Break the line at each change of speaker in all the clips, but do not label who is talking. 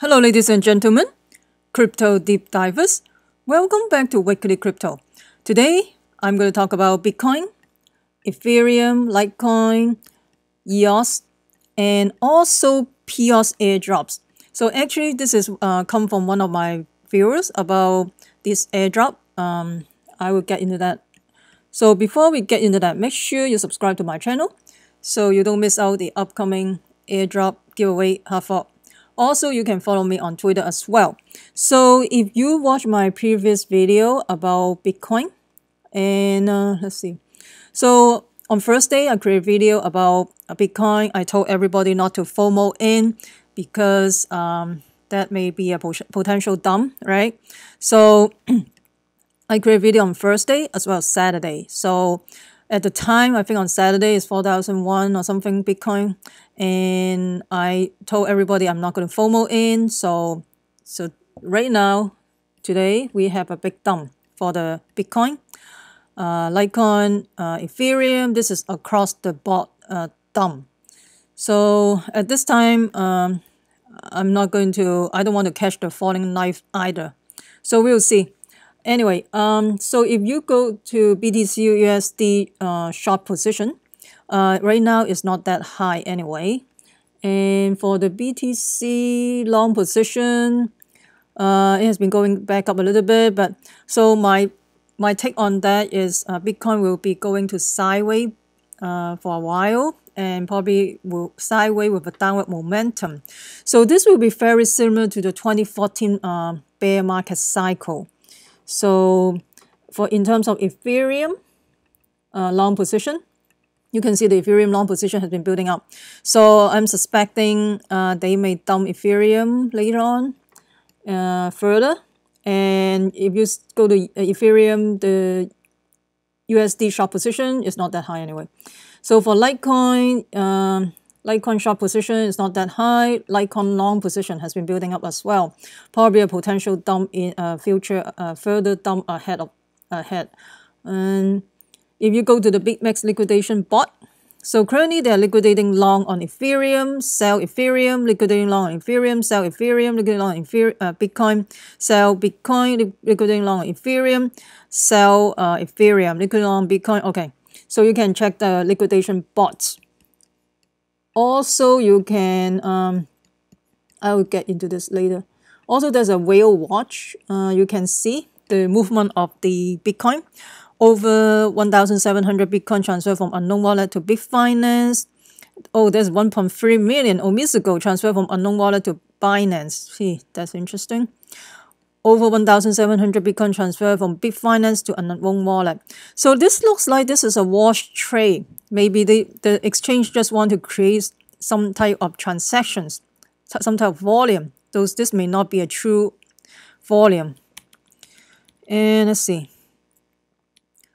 Hello, ladies and gentlemen, crypto deep divers. Welcome back to Wickedly Crypto. Today, I'm going to talk about Bitcoin, Ethereum, Litecoin, EOS, and also PEOS airdrops. So actually, this is uh, come from one of my viewers about this airdrop. Um, I will get into that. So before we get into that, make sure you subscribe to my channel so you don't miss out the upcoming airdrop giveaway half off also, you can follow me on Twitter as well. So if you watch my previous video about Bitcoin, and uh, let's see. So on first day, I created a video about Bitcoin. I told everybody not to FOMO in because um, that may be a potential dump, right? So I created a video on first day as well as Saturday. So at the time, I think on Saturday is 4,001 or something Bitcoin. And I told everybody I'm not going to FOMO in. So, so right now, today, we have a big dump for the Bitcoin. Uh, Litecoin, uh, Ethereum, this is across the board uh, dump. So at this time, um, I'm not going to, I don't want to catch the falling knife either. So we'll see. Anyway, um, so if you go to BTC USD uh, short position, uh, right now it's not that high anyway. And for the BTC long position, uh, it has been going back up a little bit. But so my my take on that is uh, Bitcoin will be going to sideways uh, for a while and probably will sideways with a downward momentum. So this will be very similar to the 2014 uh, bear market cycle. So for in terms of Ethereum uh, long position, you can see the Ethereum long position has been building up. So I'm suspecting uh, they may dump Ethereum later on uh, further. And if you go to uh, Ethereum, the USD short position is not that high anyway. So for Litecoin, um, Litecoin short position is not that high. Litecoin long position has been building up as well. Probably a potential dump in uh, future, uh, further dump ahead of ahead. And if you go to the BitMEX liquidation bot, so currently they're liquidating long on Ethereum, sell Ethereum, liquidating long on Ethereum, sell Ethereum, liquidating long on Ethereum, uh, Bitcoin, sell Bitcoin, liquidating long on Ethereum, sell uh, Ethereum, liquidating long on Bitcoin. Okay, so you can check the liquidation bots also you can um, I will get into this later also there's a whale watch uh, you can see the movement of the Bitcoin over 1,700 Bitcoin transfer from unknown wallet to Bitfinex. Oh, there's 1.3 million OmiseGO transfer from unknown wallet to Binance. See, that's interesting. Over 1,700 Bitcoin transfer from Bitfinex to unknown wallet. So this looks like this is a wash trade. Maybe the, the exchange just want to create some type of transactions, some type of volume. Those this may not be a true volume. And let's see.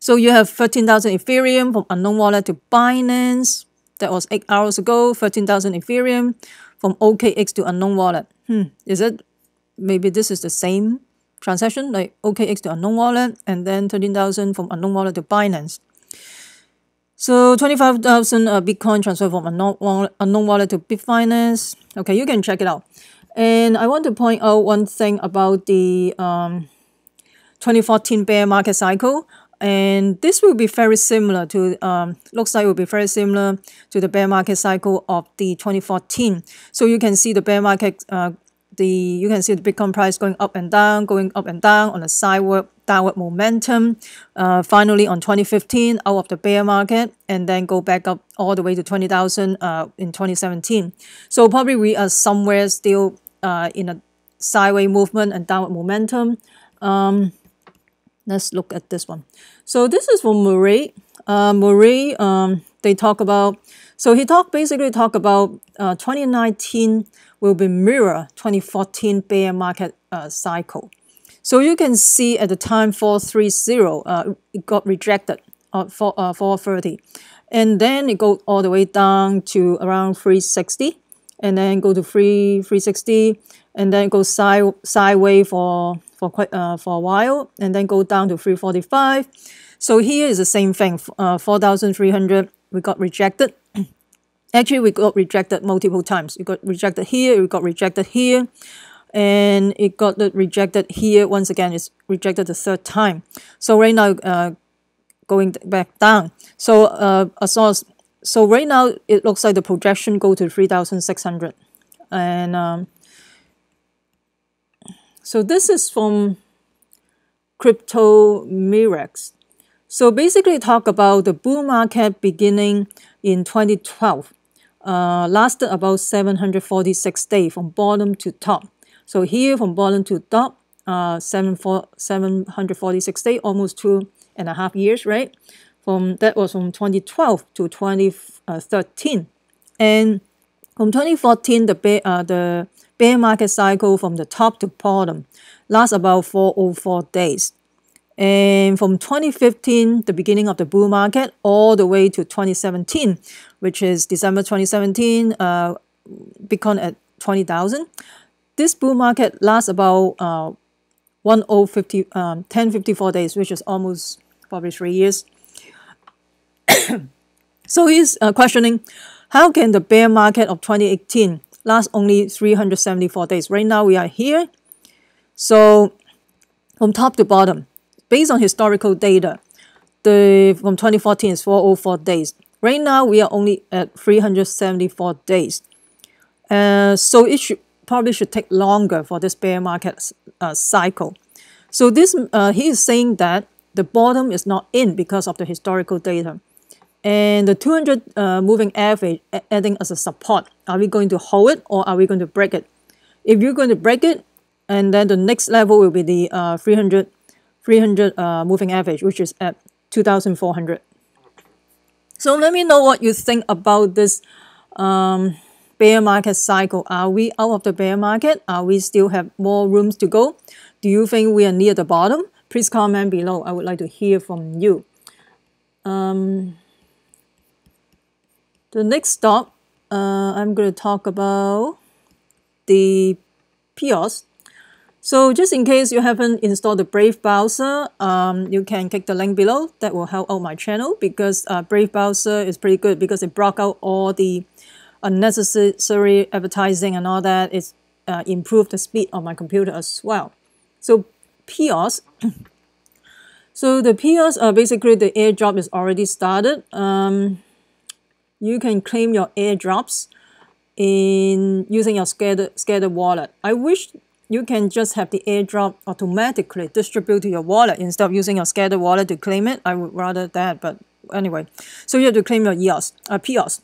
So you have 13,000 Ethereum from unknown wallet to Binance. That was eight hours ago. 13,000 Ethereum from OKX to unknown wallet. Hmm, is it? Maybe this is the same transaction, like OKX to unknown wallet, and then 13,000 from unknown wallet to Binance. So 25,000 uh, Bitcoin transfer from wallet, unknown wallet to Bitfinex. Okay, you can check it out. And I want to point out one thing about the um, 2014 bear market cycle. And this will be very similar to, um, looks like it will be very similar to the bear market cycle of the 2014. So you can see the bear market uh, the you can see the Bitcoin price going up and down, going up and down on a sideward downward momentum. Uh, finally, on 2015, out of the bear market, and then go back up all the way to 20,000 uh, in 2017. So probably we are somewhere still uh, in a sideways movement and downward momentum. Um, let's look at this one. So this is from Murray. Uh, Murray, um, they talk about, so he talk basically talk about uh, 2019 will be mirror 2014 bear market uh, cycle. So you can see at the time 430, uh, it got rejected at uh, 4, uh, 430. And then it go all the way down to around 360 and then go to 3, 360 and then go side, sideways for, for, quite, uh, for a while and then go down to 345. So here is the same thing, uh, 4,300 we got rejected Actually, we got rejected multiple times. We got rejected here, we got rejected here. And it got rejected here once again. It's rejected the third time. So right now uh, going back down. So uh, as so right now it looks like the projection go to 3600 and um, so this is from crypto mirex. So basically talk about the bull market beginning in 2012 uh, lasted about 746 days from bottom to top so here from bottom to top, uh, 746 days, almost two and a half years, right? From That was from 2012 to 2013. And from 2014, the bear, uh, the bear market cycle from the top to bottom lasts about 404 days. And from 2015, the beginning of the bull market, all the way to 2017, which is December 2017, uh, Bitcoin at 20,000 this bull market lasts about uh, 1050, um, 1054 days, which is almost probably three years. so he's uh, questioning how can the bear market of 2018 last only 374 days? Right now we are here. So from top to bottom, based on historical data, the from 2014 is 404 days. Right now we are only at 374 days. Uh, so it should probably should take longer for this bear market uh, cycle. So this uh, he is saying that the bottom is not in because of the historical data. And the 200 uh, moving average adding as a support. Are we going to hold it or are we going to break it? If you're going to break it, and then the next level will be the uh, 300, 300 uh, moving average, which is at 2,400. So let me know what you think about this um, bear market cycle? Are we out of the bear market? Are we still have more rooms to go? Do you think we are near the bottom? Please comment below. I would like to hear from you. Um, the next stop, uh, I'm going to talk about the PEOS. So just in case you haven't installed the Brave browser, um, you can click the link below. That will help out my channel because uh, Brave browser is pretty good because it block out all the unnecessary advertising and all that. It's uh, improved the speed of my computer as well. So PEOS. so the PEOS, uh, basically the airdrop is already started. Um, you can claim your airdrops in using your scattered, scattered wallet. I wish you can just have the airdrop automatically distribute to your wallet instead of using your scattered wallet to claim it. I would rather that, but anyway. So you have to claim your EOS, uh, PEOS.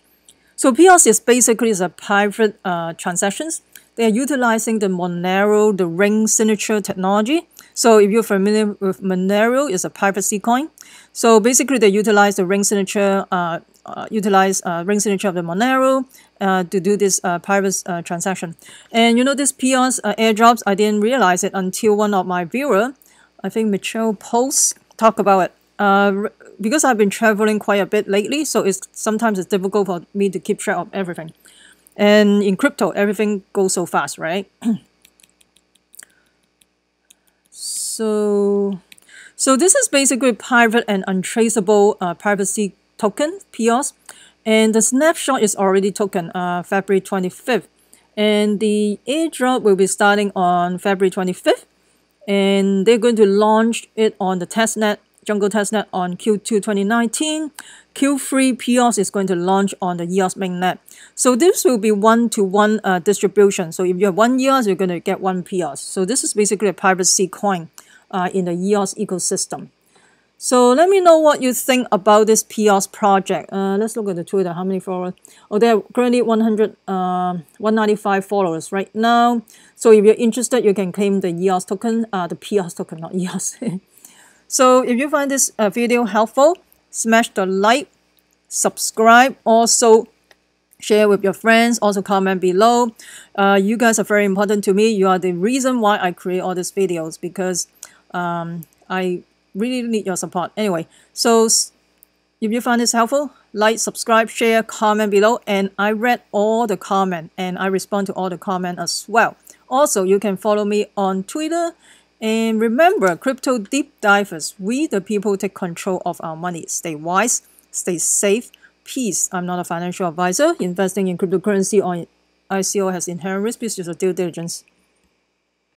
So PEOS is basically a private uh, transactions. They are utilizing the Monero, the ring signature technology. So if you're familiar with Monero, it's a privacy coin. So basically they utilize the ring signature, uh, uh, utilize uh, ring signature of the Monero uh, to do this uh, private transaction. And you know this PEOS uh, airdrops, I didn't realize it until one of my viewer, I think Michelle Post, talk about it. Because I've been traveling quite a bit lately, so it's sometimes it's difficult for me to keep track of everything. And in crypto, everything goes so fast, right? so, so this is basically private and untraceable uh, privacy token, PEOS. And the snapshot is already token uh, February 25th. And the airdrop will be starting on February 25th. And they're going to launch it on the testnet Jungle testnet on Q2 2019. Q3 PEOS is going to launch on the EOS mainnet. So this will be one-to-one -one, uh, distribution. So if you have one EOS, you're going to get one PEOS. So this is basically a privacy coin uh, in the EOS ecosystem. So let me know what you think about this PEOS project. Uh, let's look at the Twitter. How many followers? Oh, there are currently 100, uh, 195 followers right now. So if you're interested, you can claim the EOS token, uh, the PEOS token, not EOS. So if you find this uh, video helpful, smash the like, subscribe, also share with your friends, also comment below. Uh, you guys are very important to me. You are the reason why I create all these videos because um, I really need your support. Anyway, so if you find this helpful, like, subscribe, share, comment below, and I read all the comment and I respond to all the comment as well. Also, you can follow me on Twitter and remember, crypto deep divers, we the people take control of our money. Stay wise, stay safe, peace. I'm not a financial advisor. Investing in cryptocurrency or ICO has inherent risks Please use due diligence.